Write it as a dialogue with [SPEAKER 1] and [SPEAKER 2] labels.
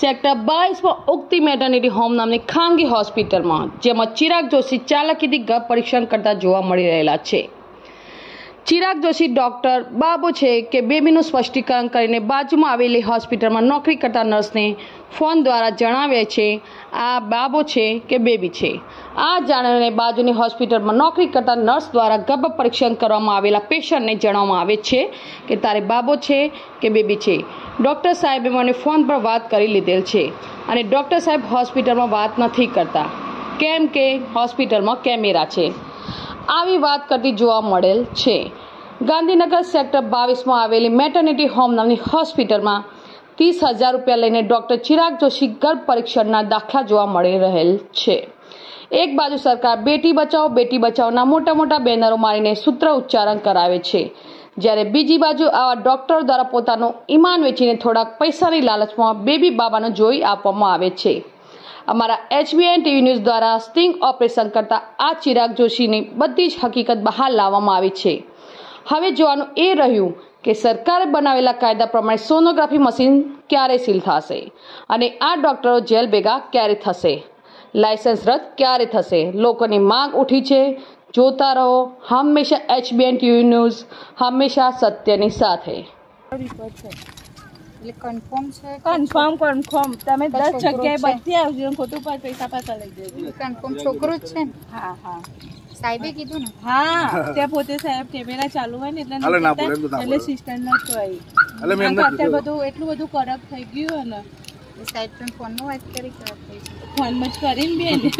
[SPEAKER 1] Sector બાવીસમાં ઉક્તિ maternity home નામની ખાનગી હોસ્પિટલમાં જેમાં ચિરાગ જોશી ચાલાકીથી ગર્ભ પરીક્ષણ કરતા જોવા મળી રહેલા છે. ચિરાગ જોશી ડૉક્ટર બાબુ છે કે બેબીનું સ્પષ્ટીકરણ કરીને બાજુમાં આવેલી હોસ્પિટલમાં નોકરી કરતા નર્સને ફોન દ્વારા જણાવે છે, આ બાબો છે કે બેબી છે. આ જાણીને બાજુની હોસ્પિટલમાં નોકરી કરતા નર્સ દ્વારા ગર્ભ પરીક્ષણ કરવામાં આવેલા પેશન્ટને જણાવવામાં આવે છે કે તારે બાબો છે કે બેબી છે. ડૉક્ટર સાહેબે મને ફોન પર વાત કરી લીધેલ છે અને ડૉક્ટર સાહેબ હોસ્પિટલમાં વાત નથી કરતા. કેમ કે હોસ્પિટલમાં કેમેરા છે. આવી વાત કરતી જોવા મળેલ છે. ગાંધીનગર સેક્ટર બાવીસમાં આવેલી મેટર્નિટી હોમ નામની હોસ્પિટલમાં ત્રીસ હજાર રૂપિયા લઈને ડૉક્ટર ચિરાગ જોશી ગર્ભ પરીક્ષણના દાખલા જોવા મળી રહેલ છે. એક બાજુ સરકાર બેટી બચાવો, બેટી બચાવોના મોટા મોટા બેનરો મારીને સૂત્ર ઉચ્ચારણ કરાવે છે. જ્યારે બીજી બાજુ આવા ડોક્ટરો દ્વારા પોતાનું ઈમાન વેચીને થોડાક પૈસાની લાલચમાં બેબી બાબાનો જોઈ આપવામાં આવે છે. અમારા એચબીએન ટીવી ન્યૂઝ દ્વારા સ્ટિંગ ઓપરેશન કરતા આ ચિરાગ જોશીની બધી જ હકીકત બહાર લાવવામાં આવી છે. હવે જોવાનું એ રહ્યું કે સરકારે બનાવેલા કાયદા પ્રમાણે સોનોગ્રાફી મશીન ક્યારે સીલ થશે અને આ ડોક્ટરો જેલ ભેગા ક્યારે થશે? લાયસન્સ રદ ક્યારે થશે? લોકોની માંગ ઉઠી છે. જોતા રહો હંમેશા એચબીએન ટીવી ન્યૂઝ, હંમેશા સત્યની સાથે.
[SPEAKER 2] એટલે કન્ફર્મ છે
[SPEAKER 3] કન્ફર્મ કન્ફર્મ તમે દસ જગ્યાએ. બધી આવજો ખોટું પર પૈસા પાછા લઈ જજો.
[SPEAKER 2] કન્ફર્મ છોકરો જ છે ને?
[SPEAKER 3] હા હા.
[SPEAKER 2] સાહેબે કીધું ને?
[SPEAKER 3] હા ત્યાં પોતે સાહેબ કેમેરા ચાલુ હોય ને એટલે એટલે સિસ્ટમ ન કહી
[SPEAKER 4] એટલે મેં
[SPEAKER 3] અત્યારે બધું એટલું બધું કડક થઈ ગયું હોય ને.
[SPEAKER 2] સાહેબ પણ ફોનમાં વાત કરી ખરાબ થઈ ગયું
[SPEAKER 3] ફોનમાં જ કરીને બી એને